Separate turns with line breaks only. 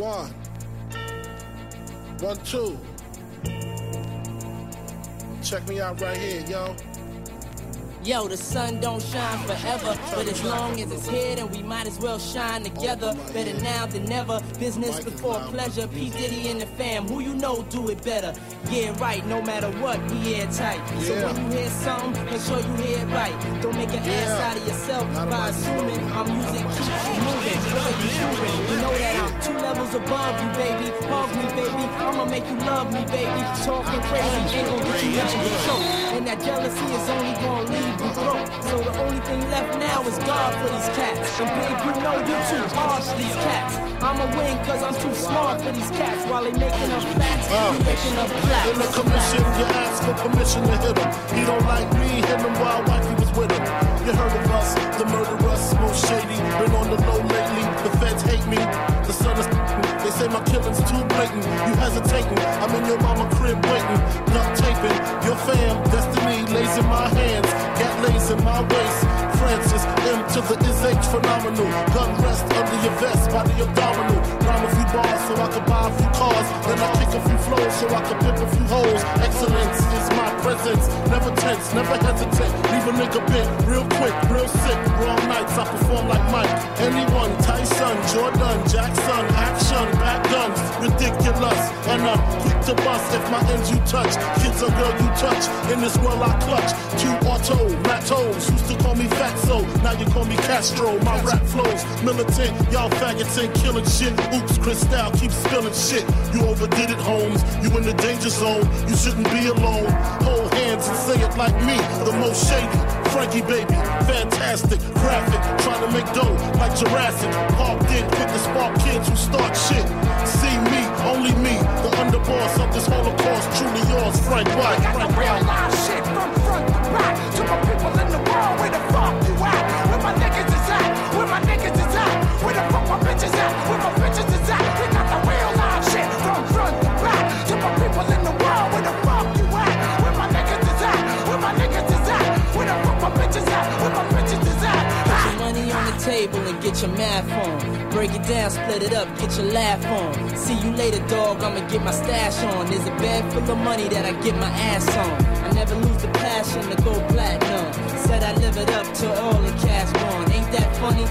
One, two. Check me out right here, yo.
Yo, the sun don't shine forever, but as long as it's here, then we might as well shine together. Oh, better now than never. Business before pleasure. P Diddy and the fam, who you know do it better. Yeah, right. No matter what, we airtight. So
Yeah.
when you hear something, make sure you hear it right. Don't make an ass out of yourself
Not
by assuming our music keeps you levels above you, baby. Hug me, baby. I'ma make you love me, baby. Talking crazy ain't gonna get you out your choke. And that jealousy is only gonna leave you broke. So the only thing left now is God for these cats. And babe, you know you're too hard for these cats. I'ma win cause I'm too smart for these cats. While they making up flats,
Uh.
you making up flats.
In the commission, you ask for permission to hit him. He don't like me, hit him while wifey was with him. You heard of us, the murderers, most shady. Been on the low lately, the feds hate me. Say my killing's too blatant. You hesitating, I'm in your mama crib waiting. Duct taping, your fam, destiny lays in my hands. Gat lays in my waist. Francis, M to the is H phenomenal. Gun rest under your vest, by the abdominal. Rhyme a few bars so I can buy a few cars. Then I kick a few flows so I can pimp a few hoes. Excellence is my presence. Never tense, never hesitate. Leave a nigga bent real quick, real sick. Wrong nights, I perform like Mike. Anyone, Tyson, Jordan, ridiculous. And I'm quick to bust if my ends you touch. Kids or girl you touch. In this world I clutch. Two auto, ratos. Used to call me Fatso, now you call me Castro. My rap flows militant, y'all faggots ain't killing shit. Oops, Cristal keep spilling shit. You overdid it, Holmes. You in the danger zone. You shouldn't be alone. Hold hands and say it like me, the most shady. Frankie baby, fantastic, graphic, trying to make dough like Jurassic. Parked in, quick to spark kids who start shit. Of this Holocaust. Truly yours, Frank White.
Table and get your math on. Break it down, split it up, get your laugh on. See you later, dog. I'ma get my stash on. There's a bag full of money that I get my ass on. I never lose the passion to go platinum. Said I live it up till all the cash gone. Ain't that funny?